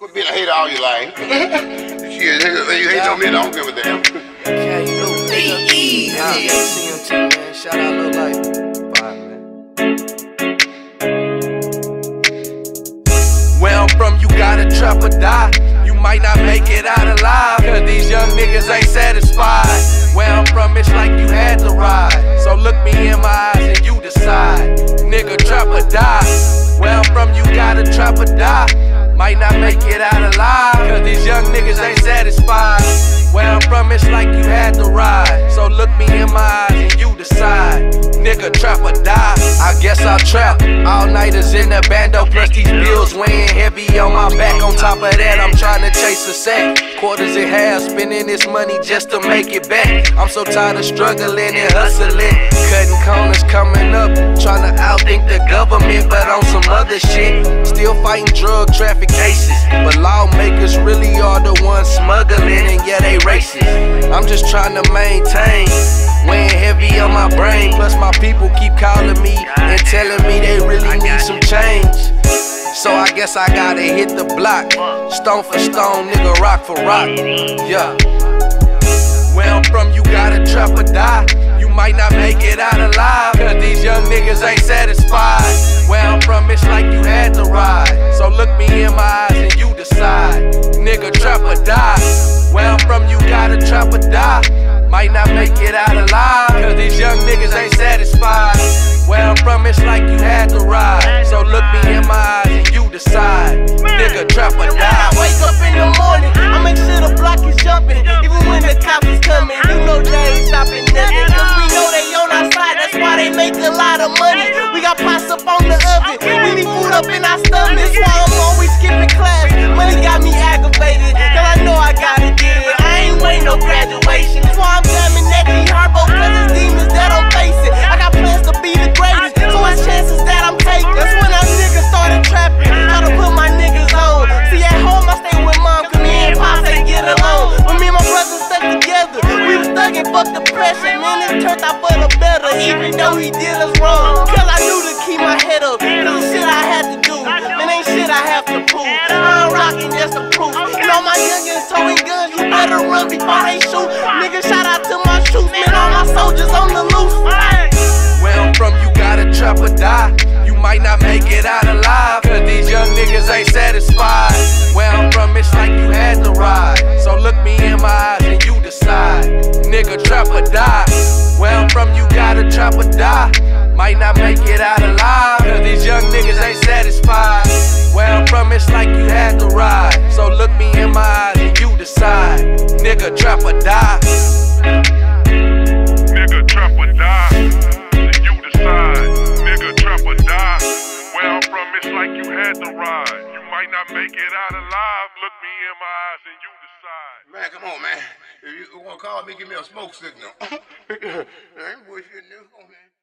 Quit being a hater all your life. Shit, nigga, you hate on me, I don't give a damn. Yeah, you know, nigga. Yeah, CMT, man. Shout out Lil Life. Bye, man. Where I'm from, you gotta trap or die. You might not make it out alive. Cause these young niggas ain't satisfied. Where I'm from, it's like you had to ride. So look me in my eyes and you decide. Nigga, trap or die. Where I'm from, you gotta trap or die. Might not make it out alive, cause these young niggas ain't satisfied. Where I'm from, it's like you had to ride. So look me in my eyes and you decide. Nigga, trap or die. I guess I'll trap. All nighters in the bando, plus these bills weighing heavy on my back. Top of that, I'm trying to chase a sack. Quarters in half, spending this money just to make it back. I'm so tired of struggling and hustling. Cutting corners coming up, trying to outthink the government, but on some other shit. Still fighting drug traffic cases. But lawmakers really are the ones smuggling, and yeah, they racist. I'm just trying to maintain. Weighing heavy on my brain, plus my people keep calling me and telling guess I gotta hit the block. Stone for stone, nigga, rock for rock. Yeah. Where I'm from, you gotta trap or die. You might not make it out alive. Cause these young niggas ain't satisfied. Where I'm from, it's like you had to ride. So look me in my eyes and you decide. Nigga, trap or die. Where I'm from, you gotta trap or die. Might not make it out alive. Cause these young niggas ain't satisfied. Where I'm from, it's like you had to ride. So look me in up in our stomachs. That's why I'm always skipping class. Money got me aggravated, cause I know I gotta get it. I ain't waiting no graduation. That's why I'm jamming that G Herbo, cause it's demons that I'm facing. I got plans to be the greatest, so it's chances that I'm taking. That's when I niggas started trapping, try to put my niggas on. See, at home I stay with mom, cause me and pops ain't get along. When me and my brothers stuck together, we was stuck and fuck the pressure. Man, it turned out for the better, even though he did us wrong. Cause I knew to keep my head up, cause the shit I had prove. I'm rocking just to proof. All my youngins towing guns, you better run before they shoot. Nigga, shout out to my troops, man, all my soldiers on the loose. Where I'm from, you gotta trap or die. You might not make it out alive. Cause these young niggas ain't satisfied. Where I'm from, it's like you had to ride. So look me in my eyes and you decide. Nigga, trap or die. Where I'm from, you gotta trap or die. Might not make it out alive. Cause these young niggas ain't satisfied. Where it's like you had to ride. So look me in my eyes and you decide. Nigga, trap or die. Nigga, trap or die. Then you decide. Nigga, trap or die. Where I'm from, it's like you had to ride. You might not make it out alive. Look me in my eyes and you decide. Man, come on, man. If you want to call me, give me a smoke signal. I ain't bullshitting you. Come on, man.